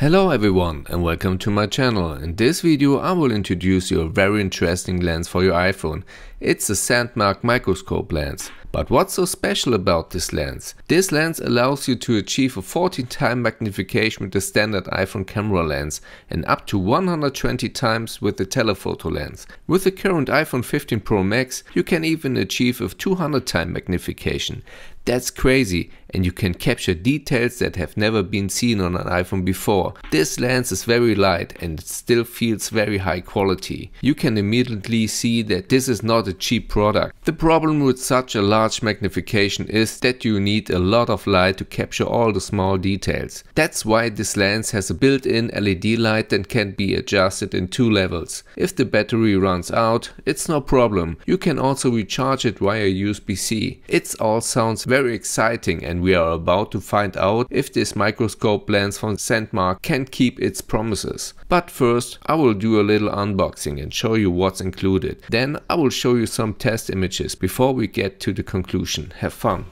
Hello everyone and welcome to my channel. In this video I will introduce you a very interesting lens for your iPhone. It's a Sandmarc microscope lens. But what's so special about this lens? This lens allows you to achieve a 14 time magnification with the standard iPhone camera lens and up to 120 times with the telephoto lens. With the current iPhone 15 Pro Max you can even achieve a 200 time magnification. That's crazy and you can capture details that have never been seen on an iPhone before. This lens is very light and it still feels very high quality. You can immediately see that this is not a cheap product. The problem with such a large magnification is that you need a lot of light to capture all the small details. That's why this lens has a built-in LED light that can be adjusted in two levels. If the battery runs out, it's no problem. You can also recharge it via USB-C. It all sounds very exciting and we are about to find out if this microscope lens from Sandmarc can keep its promises. But first I will do a little unboxing and show you what's included. Then I will show you some test images before we get to the conclusion. Have fun!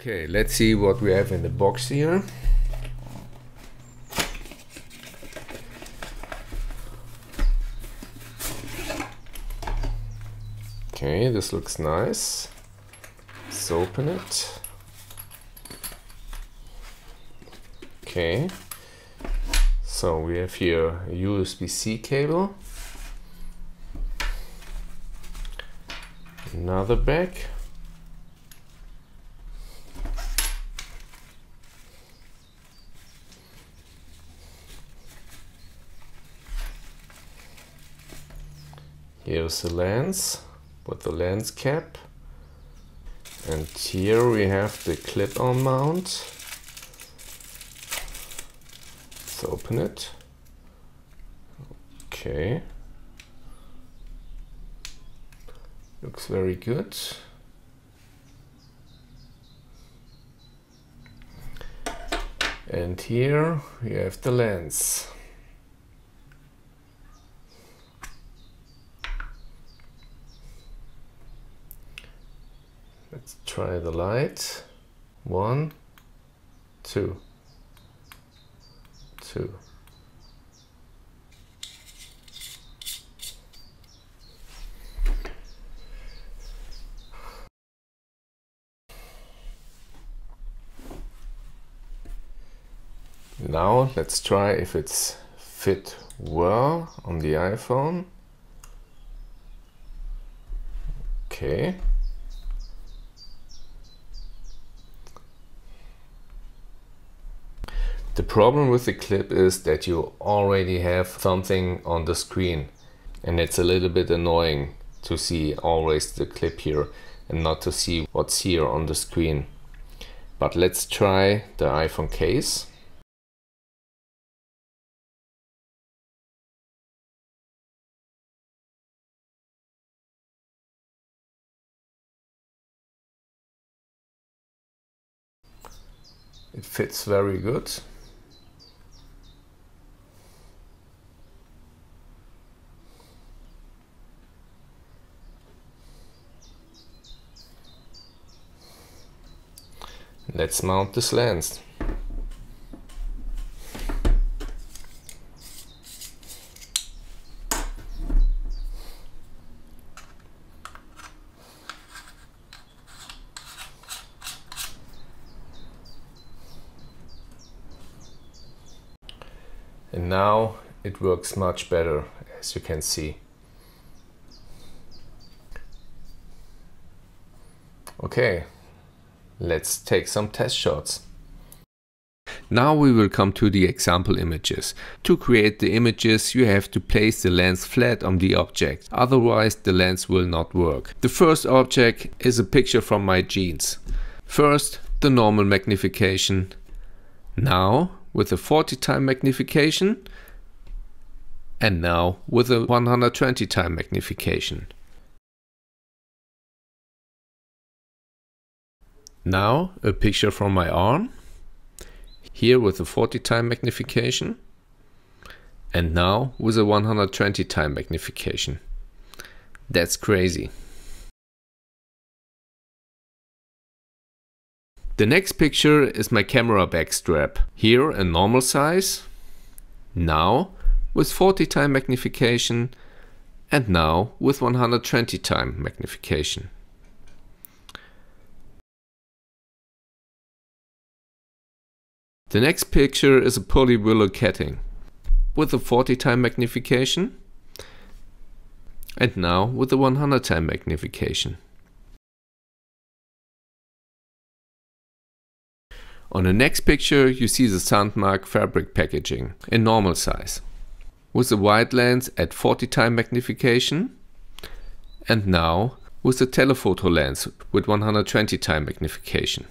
Okay, let's see what we have in the box here. Okay, this looks nice. Let's open it. Okay, so we have here a USB-C cable, another back, Here's the lens with the lens cap. And here we have the clip-on mount. Open it. Okay. Looks very good. And here we have the lens. Let's try the light. One, two, two. Now let's try if it's fit well on the iPhone. Okay. The problem with the clip is that you already have something on the screen and it's a little bit annoying to see always the clip here and not to see what's here on the screen. But let's try the iPhone case. It fits very good. Let's mount this lens. And now it works much better as you can see. Okay, Let's take some test shots. Now we will come to the example images. To create the images you have to place the lens flat on the object, otherwise the lens will not work. The first object is a picture from my jeans. First the normal magnification. Now with a 40 time magnification and now with a 120 time magnification. Now a picture from my arm, here with a 40 time magnification, and now with a 120 time magnification. That's crazy. The next picture is my camera back strap. Here a normal size Now with 40 time magnification and now with 120 time magnification. The next picture is a poly willow ketting with a 40 time magnification and now with a 100 time magnification. On the next picture you see the Sandmarc fabric packaging in normal size with the wide lens at 40 time magnification and now with the telephoto lens with 120 time magnification.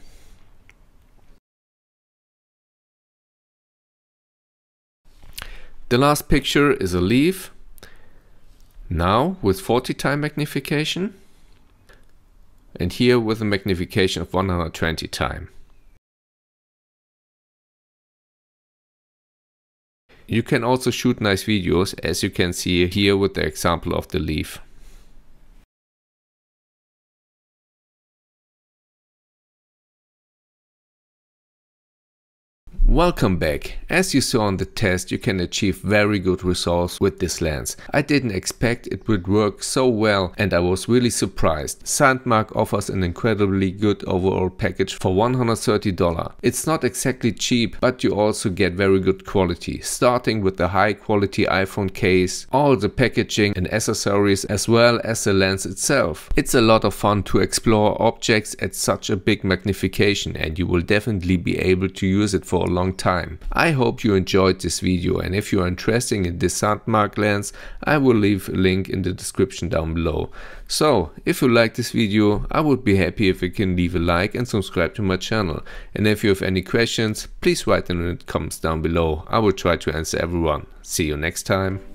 The last picture is a leaf, now with 40 time magnification and here with a magnification of 120 time. You can also shoot nice videos as you can see here with the example of the leaf. Welcome back. As you saw on the test, you can achieve very good results with this lens. I didn't expect it would work so well and I was really surprised. Sandmarc offers an incredibly good overall package for $130. It's not exactly cheap, but you also get very good quality, starting with the high quality iPhone case, all the packaging and accessories as well as the lens itself. It's a lot of fun to explore objects at such a big magnification and you will definitely be able to use it for a long long time. I hope you enjoyed this video and if you are interested in this Sandmarc lens, I will leave a link in the description down below. So, if you like this video, I would be happy if you can leave a like and subscribe to my channel. And if you have any questions, please write them in the comments down below. I will try to answer everyone. See you next time.